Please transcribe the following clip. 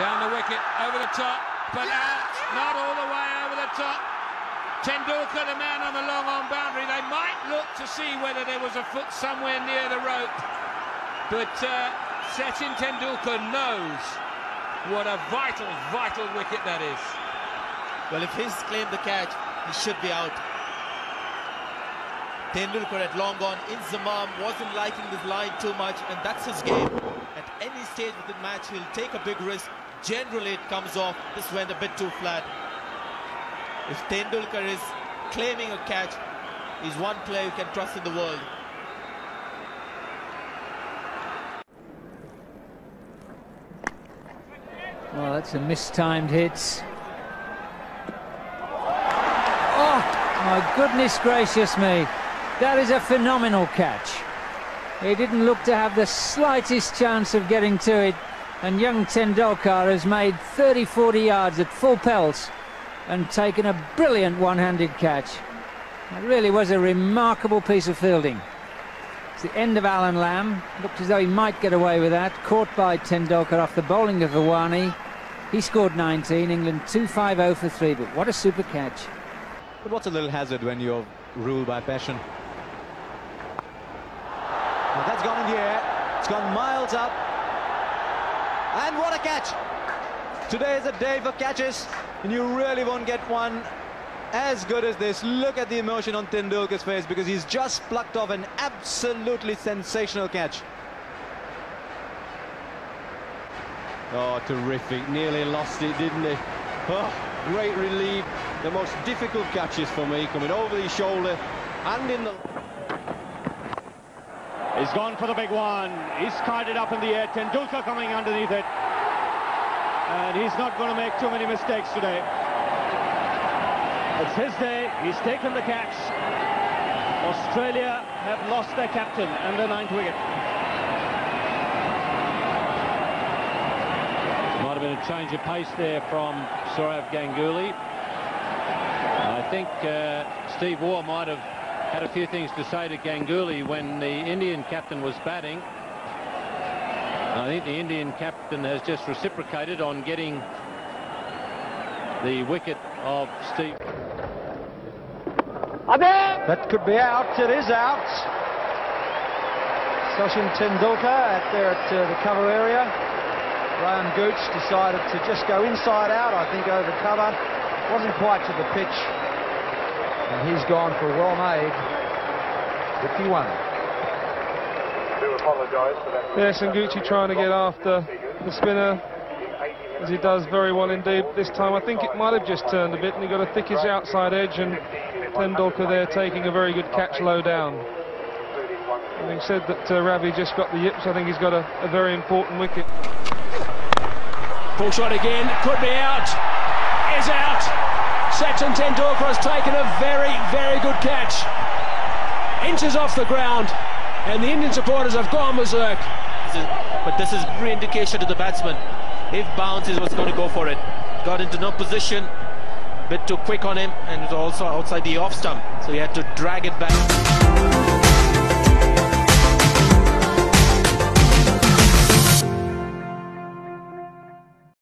Down the wicket, over the top, but out, not all the way over the top. Tendulkar, the man on the long on boundary. They might look to see whether there was a foot somewhere near the rope. But uh, Sachin Tendulkar knows what a vital, vital wicket that is. Well, if he's claimed the catch, he should be out. Tendulkar at long on. Inzamam wasn't liking this line too much, and that's his game. At any stage of the match, he'll take a big risk. Generally, it comes off. This went a bit too flat. If Tendulkar is claiming a catch, he's one player you can trust in the world. Well, that's a mistimed hit. Oh, my goodness gracious me. That is a phenomenal catch. He didn't look to have the slightest chance of getting to it. And young Tendulkar has made 30, 40 yards at full pelt and taken a brilliant one-handed catch. It really was a remarkable piece of fielding. It's the end of Allan Lamb. Looked as though he might get away with that. Caught by Tendulkar off the bowling of Hirwani. He scored 19. England 2-5-0 for 3. But what a super catch. But what's a little hazard when you're ruled by passion? That's gone in the air. It's gone miles up. And what a catch! Today is a day for catches, and you really won't get one as good as this. Look at the emotion on Tendulkar's face because he's just plucked off an absolutely sensational catch. Oh, terrific. Nearly lost it, didn't he? Oh, great relief. The most difficult catches for me, coming over the shoulder and in the... He's gone for the big one. He's kited it up in the air. Tendulkar coming underneath it. And he's not going to make too many mistakes today. It's his day. He's taken the catch. Australia have lost their captain and their ninth wicket. Might have been a change of pace there from Sourav Ganguly. I think uh, Steve Waugh might have had a few things to say to Ganguly when the Indian captain was batting. I think the Indian captain has just reciprocated on getting the wicket of Steve. That could be out. It is out. Sachin Tendulkar at there at uh, the cover area. Graham Gooch decided to just go inside out, I think, over cover. Wasn't quite to the pitch. And he's gone for a well-made 51. Yeah, Sangakkara trying to get after the spinner, as he does very well indeed this time. I think it might have just turned a bit, and he got a thickish outside edge, and Tendulkar there taking a very good catch low down. Having said that uh, Ravi just got the yips, I think he's got a, a very important wicket. Full shot again. Could be out. Sachin Tendulkar has taken a very, very good catch. Inches off the ground. And the Indian supporters have gone berserk. But this is every indication to the batsman. If bounce is what's going to go for it. Got into no position. Bit too quick on him and was also outside the off stump. So he had to drag it back.